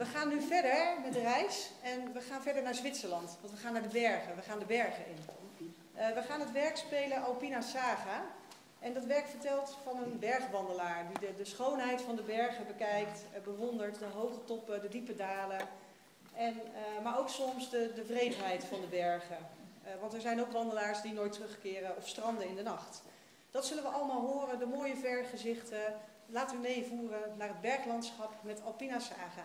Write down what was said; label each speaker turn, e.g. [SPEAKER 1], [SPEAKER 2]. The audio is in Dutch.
[SPEAKER 1] We gaan nu verder met de reis en we gaan verder naar Zwitserland. Want we gaan naar de bergen, we gaan de bergen in. Uh, we gaan het werk spelen Alpina Saga. En dat werk vertelt van een bergwandelaar die de, schoonheid van de bergen bekijkt, eh, bewondert, de hoge toppen, de diepe dalen. En, uh, maar ook soms de, de vreedheid van de bergen. want er zijn ook wandelaars die nooit terugkeren of stranden in de nacht. Dat zullen we allemaal horen, de mooie vergezichten. Laten we meevoeren naar het berglandschap met Alpina Saga.